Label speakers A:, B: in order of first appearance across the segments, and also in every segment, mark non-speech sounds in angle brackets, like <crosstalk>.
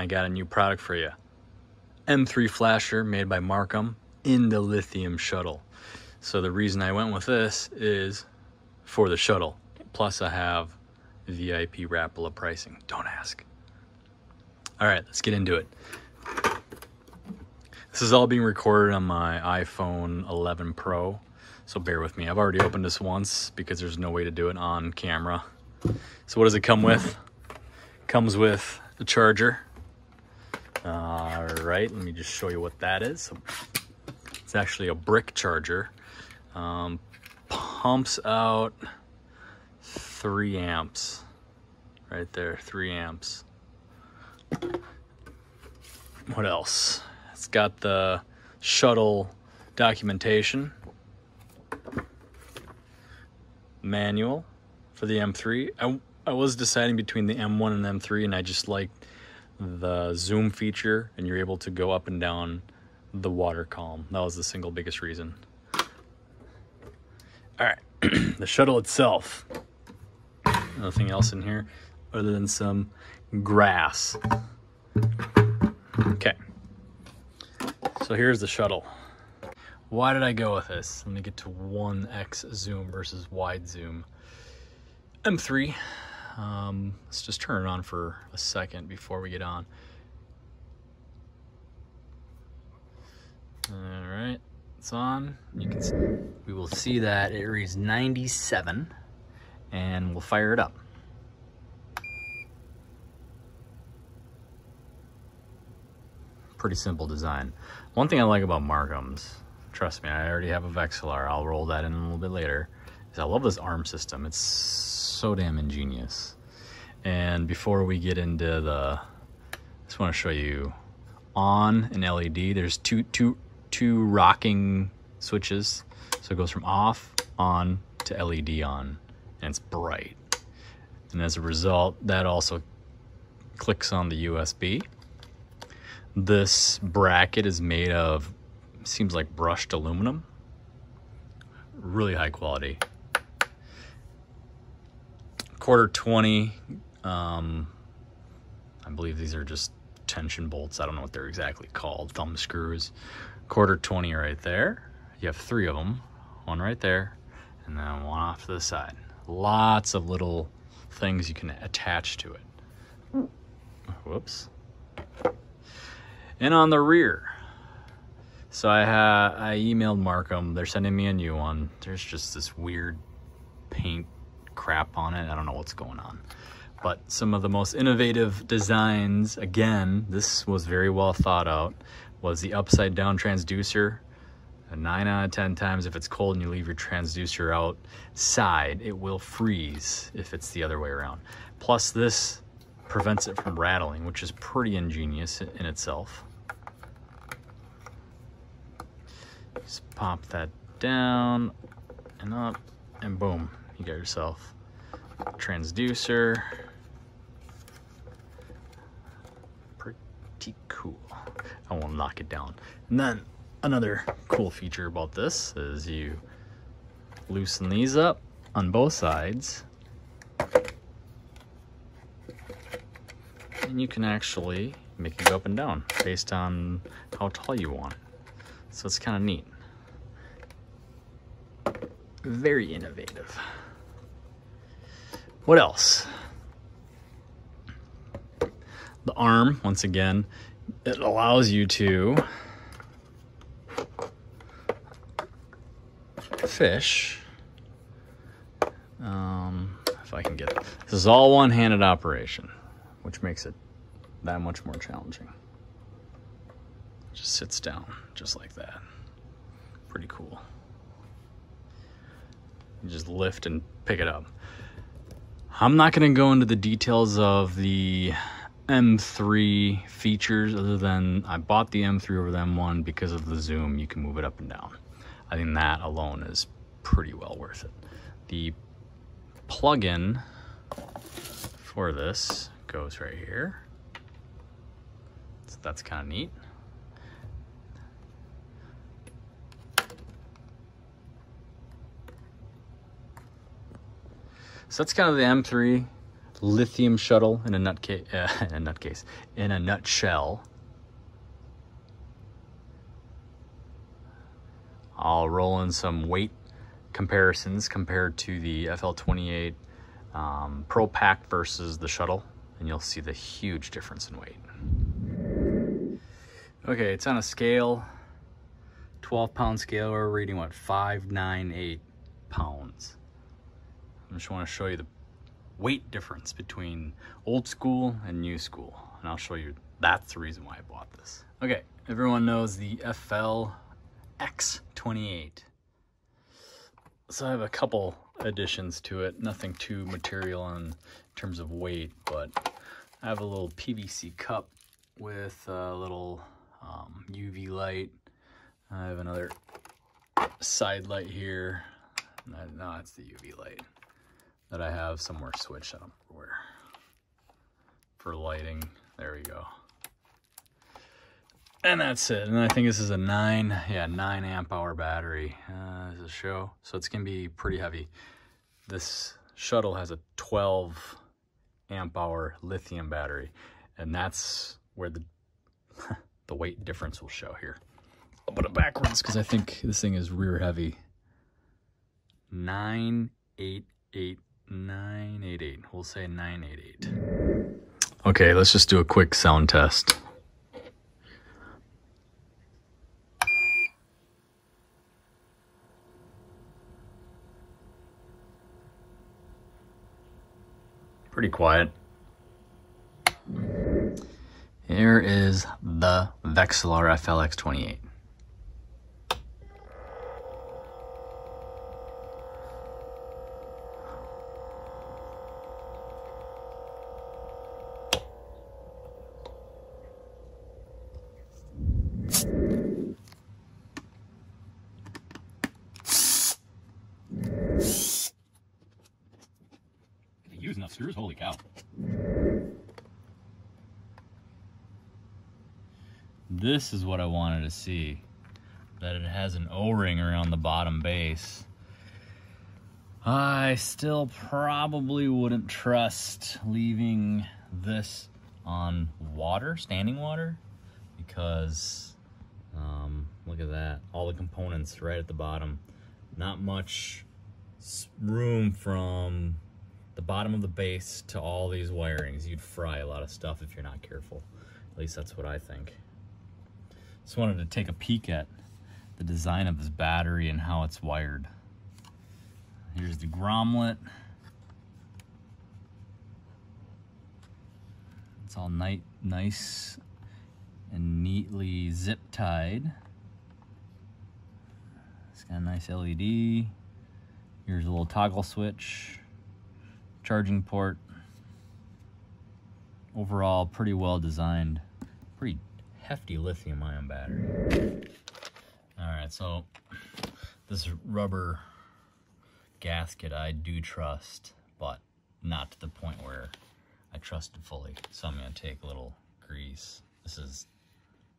A: and I got a new product for you. M3 flasher made by Marcum in the lithium shuttle. So the reason I went with this is for the shuttle. Plus I have VIP Rapala pricing. Don't ask. All right, let's get into it. This is all being recorded on my iPhone 11 Pro, so bear with me. I've already opened this once because there's no way to do it on camera. So what does it come with? Comes with the charger. Right, let me just show you what that is. It's actually a brick charger. Um, pumps out three amps right there, three amps. What else? It's got the shuttle documentation, manual for the M3. I, I was deciding between the M1 and M3, and I just liked the zoom feature, and you're able to go up and down the water column. That was the single biggest reason. All right, <clears throat> the shuttle itself. Nothing else in here other than some grass. Okay. So here's the shuttle. Why did I go with this? Let me get to 1x zoom versus wide zoom. M3. Um, let's just turn it on for a second before we get on. All right, it's on. You can see, we will see that it reads 97 and we'll fire it up. pretty simple design. One thing I like about Marcum's, trust me, I already have a Vexilar, I'll roll that in a little bit later, is I love this arm system. It's so damn ingenious. And before we get into the, I just want to show you on an LED, there's two, two, two rocking switches. So it goes from off, on to LED on, and it's bright. And as a result, that also clicks on the USB this bracket is made of, seems like brushed aluminum. Really high quality. Quarter 20, um, I believe these are just tension bolts. I don't know what they're exactly called, thumb screws. Quarter 20 right there. You have three of them, one right there, and then one off to the side. Lots of little things you can attach to it. Whoops and on the rear. So I I emailed Marcum. They're sending me a new one. There's just this weird paint crap on it. I don't know what's going on. But some of the most innovative designs, again, this was very well thought out, was the upside down transducer. A 9 out of 10 times if it's cold and you leave your transducer outside, it will freeze if it's the other way around. Plus this prevents it from rattling, which is pretty ingenious in itself. Just pop that down and up and boom, you got yourself transducer. Pretty cool. I won't knock it down. And then another cool feature about this is you loosen these up on both sides and you can actually make it go up and down based on how tall you want. So it's kind of neat very innovative. What else? The arm, once again, it allows you to fish. Um, if I can get. This is all one-handed operation, which makes it that much more challenging. Just sits down just like that. Pretty cool. You just lift and pick it up. I'm not going to go into the details of the M3 features other than I bought the M3 over the M1 because of the zoom. You can move it up and down. I think that alone is pretty well worth it. The plug-in for this goes right here. So that's kind of neat. That's kind of the M3. lithium shuttle in a nutcase, uh, <laughs> in a in a nutshell. I'll roll in some weight comparisons compared to the FL28 um, Pro Pack versus the shuttle, and you'll see the huge difference in weight. Okay, it's on a scale, 12 pound scale, we're reading what, 598 pounds. I just want to show you the weight difference between old school and new school. And I'll show you, that's the reason why I bought this. Okay, everyone knows the FL X28. So I have a couple additions to it, nothing too material in terms of weight, but I have a little PVC cup with a little um, UV light. I have another side light here. No, it's the UV light that I have somewhere switched. I don't know where. For lighting. There we go. And that's it. And I think this is a nine, yeah, nine amp hour battery. Uh, this is a show. So it's going to be pretty heavy. This shuttle has a 12 amp hour lithium battery. And that's where the, <laughs> the weight difference will show here. I'll put it backwards because I think this thing is rear heavy. 988 988. We'll say 988. Okay, let's just do a quick sound test. Pretty quiet. Here is the Vexilar FLX28. Screws, holy cow. This is what I wanted to see, that it has an O-ring around the bottom base. I still probably wouldn't trust leaving this on water, standing water, because um, look at that, all the components right at the bottom. Not much room from the bottom of the base to all these wirings. You'd fry a lot of stuff if you're not careful. At least that's what I think. Just wanted to take a peek at the design of this battery and how it's wired. Here's the grommet. It's all night, nice and neatly zip tied. It's got a nice LED. Here's a little toggle switch, charging port. Overall, pretty well designed. Pretty hefty lithium ion battery. All right, so this rubber gasket I do trust, but not to the point where I trust it fully. So I'm gonna take a little grease. This is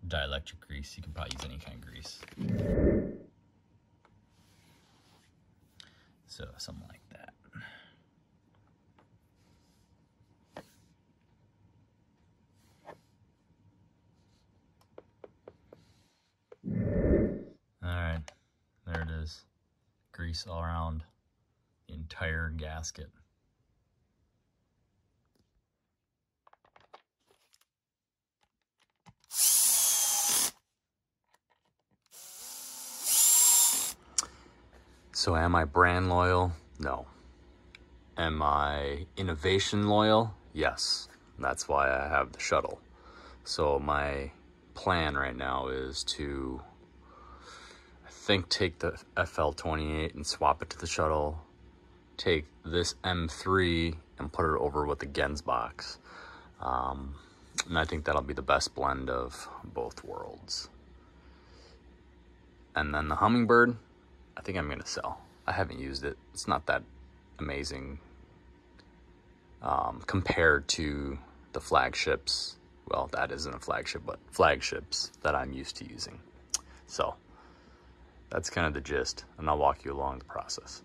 A: dielectric grease. You can probably use any kind of grease. So something like that. All right, there it is. Grease all around the entire gasket. So am I brand loyal? No. Am I innovation loyal? Yes. That's why I have the shuttle. So my plan right now is to, think, take the FL28 and swap it to the shuttle, take this M3 and put it over with the Genz Pack. Um, and I think that'll be the best blend of both worlds. And then the Humminbird, I think I'm going to sell. I haven't used it. It's not that amazing um, compared to the flagships. Well, that isn't a flagship, but flagships that I'm used to using. So that's kind of the gist, and I'll walk you along the process.